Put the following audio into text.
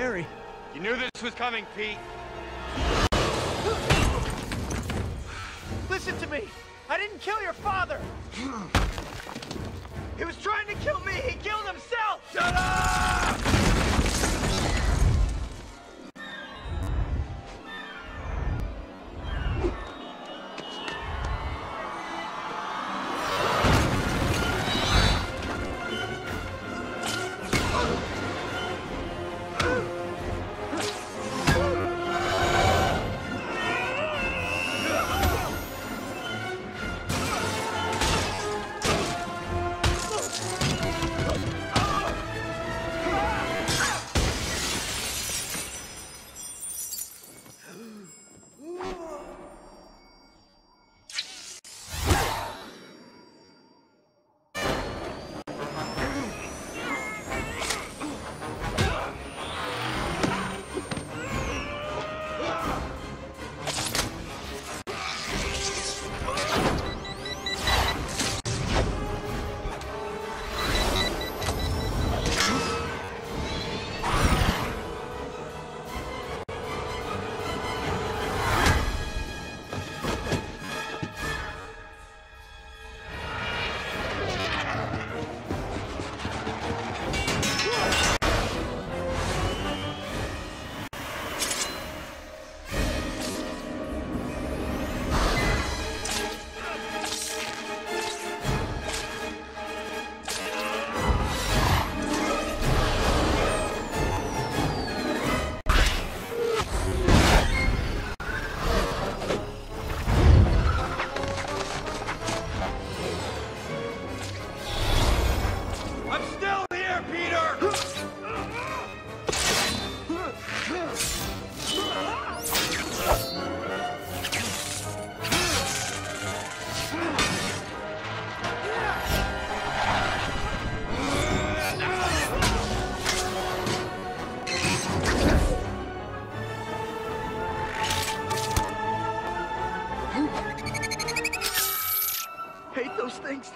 You knew this was coming, Pete. Listen to me! I didn't kill your father! He was trying to kill me! He killed himself! Shut up! hate those things.